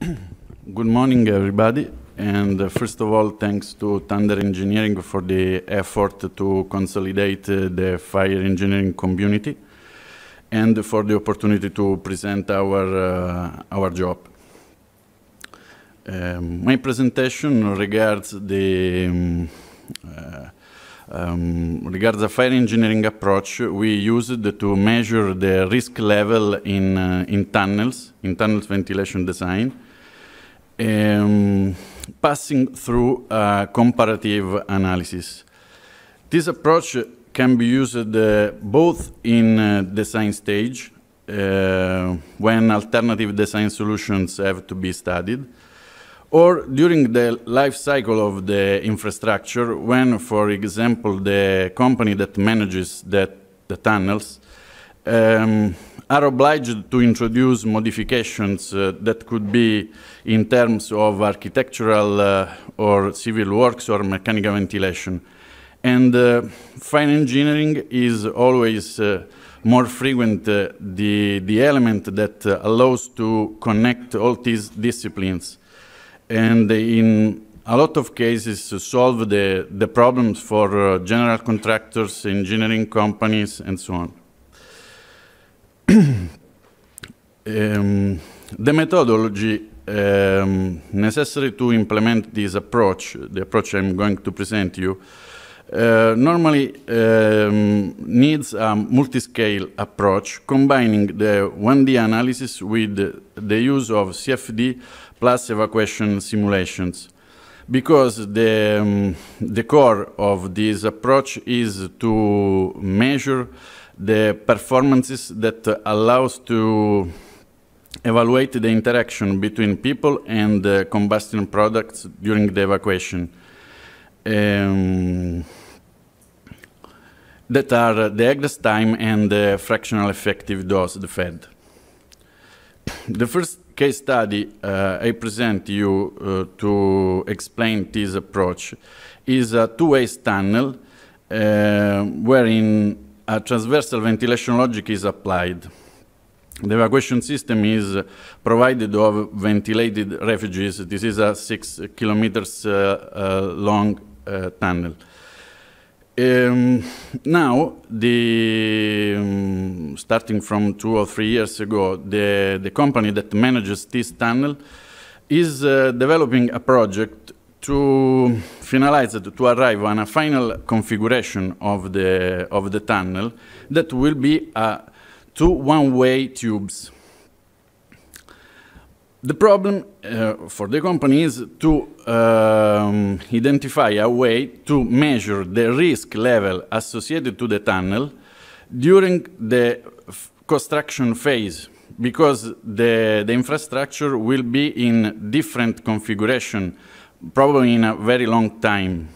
Good morning, everybody. And uh, first of all, thanks to Thunderhead Engineering for the effort to consolidate uh, the fire engineering community and for the opportunity to present our, uh, our job. Um, my presentation regards the um, uh, um, regards the fire engineering approach we used to measure the risk level in, uh, in tunnels, in tunnels ventilation design, um, passing through comparative analysis. This approach can be used uh, both in uh, design stage, uh, when alternative design solutions have to be studied, or during the life cycle of the infrastructure when, for example, the company that manages that, the tunnels um, are obliged to introduce modifications uh, that could be in terms of architectural uh, or civil works or mechanical ventilation. And uh, fire engineering is always uh, more frequent uh, the, the element that uh, allows to connect all these disciplines and in a lot of cases solve the, the problems for general contractors, engineering companies, and so on. Um, the methodology um, necessary to implement this approach, the approach I'm going to present you, uh, normally um, needs a multi-scale approach combining the 1D analysis with the use of CFD plus evacuation simulations. Because the, um, the core of this approach is to measure the performances that allows to evaluate the interaction between people and uh, combustion products during the evacuation. Um, that are the egress time and the fractional effective dose, the FED. The first case study uh, I present you uh, to explain this approach is a two-way tunnel uh, wherein a transversal ventilation logic is applied. The evacuation system is provided of ventilated refugees. This is a six kilometers uh, uh, long uh, tunnel. Um, now, the, um, starting from two or three years ago, the, the company that manages this tunnel is uh, developing a project to finalize it, to arrive on a final configuration of the, of the tunnel that will be uh, two one-way tubes. The problem uh, for the company is to um, identify a way to measure the risk level associated to the tunnel during the construction phase because the, the infrastructure will be in different configuration, probably in a very long time.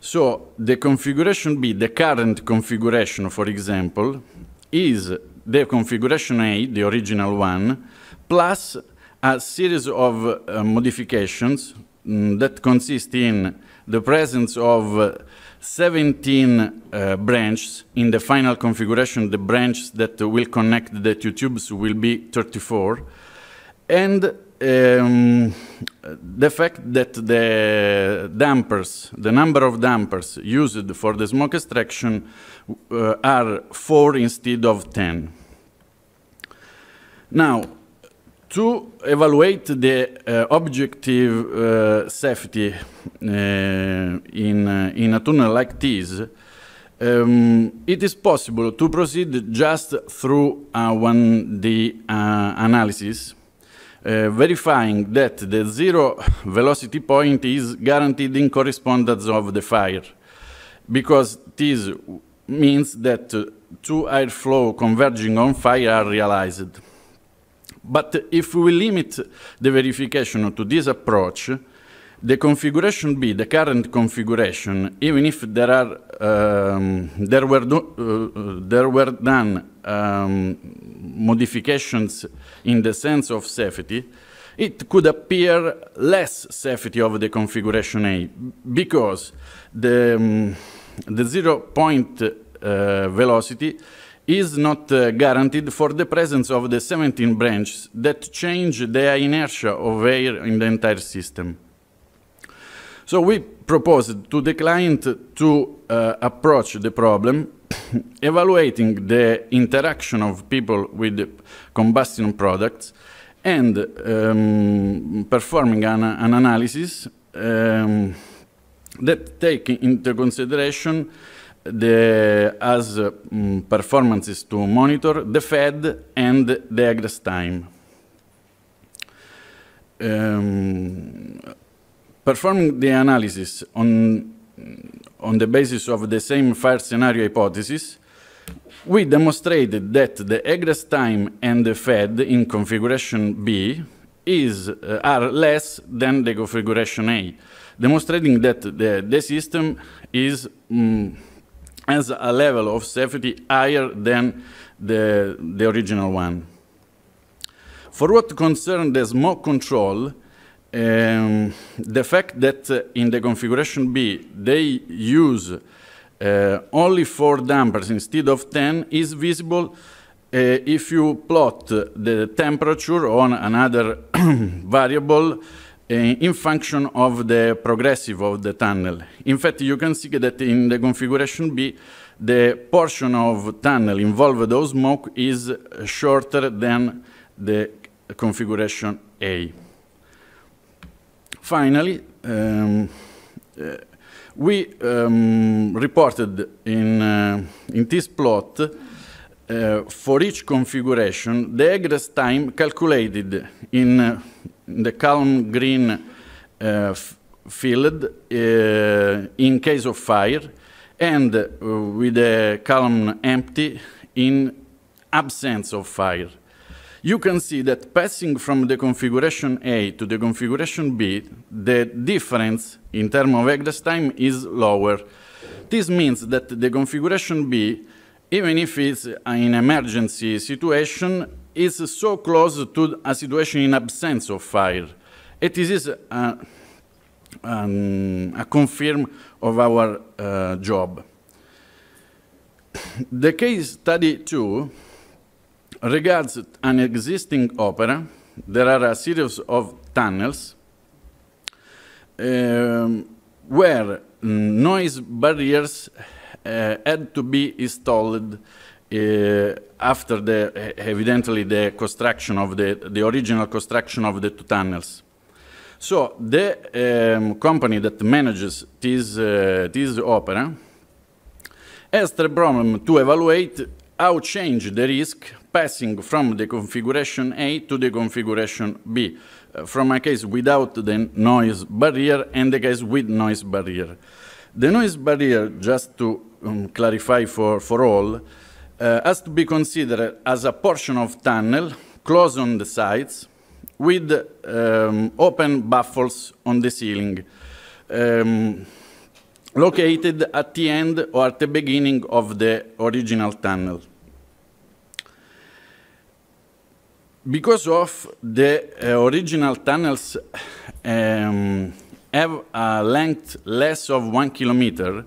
So the configuration B, the current configuration, for example, is the configuration A, the original one, plus a series of uh, modifications mm, that consist in the presence of uh, 17 uh, branches. In the final configuration, the branches that will connect the two tubes will be 34. And um, the fact that the dampers, the number of dampers used for the smoke extraction uh, are four instead of 10. Now, to evaluate the uh, objective uh, safety uh, in, uh, in a tunnel like this, um, it is possible to proceed just through uh, 1D uh, verifying that the zero velocity point is guaranteed in correspondence of the fire, because this means that two airflow converging on fire are realized. But if we limit the verification to this approach, the configuration B, the current configuration, even if there are um, there were uh, there were done um, modifications in the sense of safety, it could appear less safety of the configuration A because the um, the zero point uh, velocity is not uh, guaranteed for the presence of the 17 branches that change the inertia of air in the entire system. So we proposed to the client to uh, approach the problem evaluating the interaction of people with combustion products and um, performing an, an analysis um, that take into consideration the as um, performances to monitor the FED and the egress time. Um, performing the analysis on, on the basis of the same fire scenario hypothesis, we demonstrated that the egress time and the FED in configuration B is, uh, are less than the configuration A, demonstrating that the, the system is um, has a level of safety higher than the, the original one. For what concerns the smoke control, um, the fact that uh, in the configuration B they use uh, only four dampers instead of 10 is visible uh, if you plot the temperature on another variable in function of the progressive of the tunnel. In fact, you can see that in the configuration B, the portion of tunnel involved of smoke is shorter than the configuration A. Finally, um, uh, we um, reported in, uh, in this plot uh, for each configuration the egress time calculated in uh, the column green uh, field uh, in case of fire and with the column empty in absence of fire. You can see that passing from the configuration A to the configuration B, the difference in terms of egress time is lower. This means that the configuration B, even if it's an emergency situation, is so close to a situation in absence of fire. It is a, um, a confirm of our uh, job. The case study two regards an existing opera. There are a series of tunnels um, where noise barriers uh, had to be installed uh, after the evidently the construction of the the original construction of the two tunnels. So the um, company that manages this uh, this opera has the problem to evaluate how change the risk passing from the configuration A to the configuration B, uh, from a case without the noise barrier and the case with noise barrier. The noise barrier, just to um, clarify for, for all, uh, has to be considered as a portion of tunnel closed on the sides with um, open baffles on the ceiling, um, located at the end or at the beginning of the original tunnel. Because of the uh, original tunnels um, have a length less of one kilometer,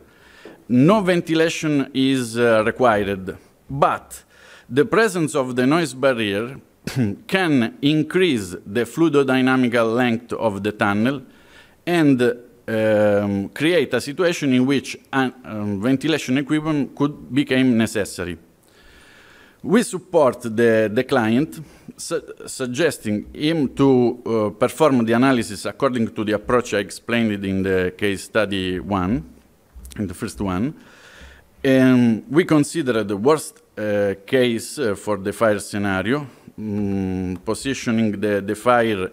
no ventilation is uh, required but the presence of the noise barrier can increase the fluidodynamical length of the tunnel and um, create a situation in which um, ventilation equipment could become necessary. We support the, the client, su suggesting him to uh, perform the analysis according to the approach I explained in the case study one, in the first one, and we consider the worst uh, case uh, for the fire scenario, um, positioning the, the fire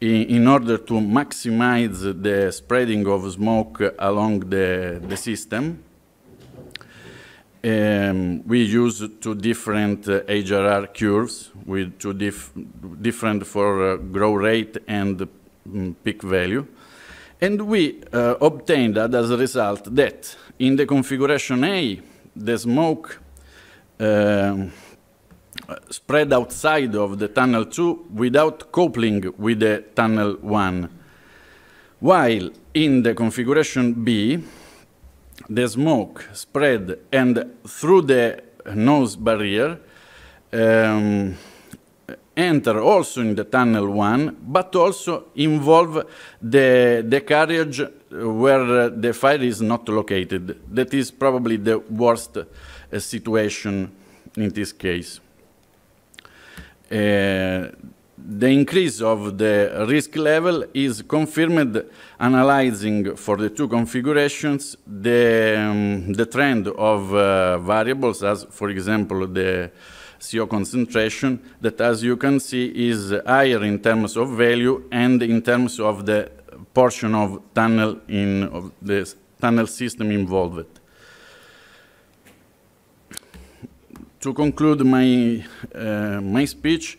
in, in, order to maximize the spreading of smoke along the, the system. Um, we use two different uh, HRR curves with two dif different for uh, grow rate and um, peak value. And we uh, obtained as a result that in the configuration A, the smoke uh, spread outside of the tunnel 2 without coupling with the tunnel 1. While in the configuration B, the smoke spread and through the noise barrier um, enter also in the tunnel one, but also involve the, the carriage where the fire is not located. That is probably the worst uh, situation in this case. Uh, the increase of the risk level is confirmed analyzing for the two configurations the, um, the trend of uh, variables as, for example, the CO concentration that, as you can see, is higher in terms of value and in terms of the portion of tunnel in of the tunnel system involved. To conclude my, uh, my speech,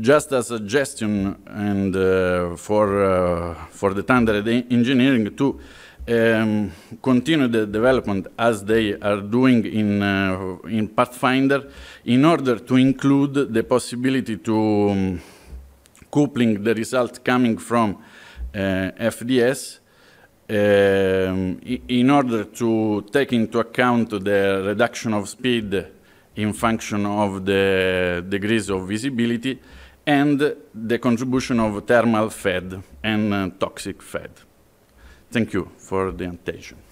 just a suggestion and uh, for, uh, for the Thunderhead Engineering to um, continue the development as they are doing in, uh, in Pathfinder in order to include the possibility to um, coupling the results coming from uh, FDS um, in order to take into account the reduction of speed in function of the degrees of visibility and the contribution of thermal fed and uh, toxic fed. Thank you for the attention.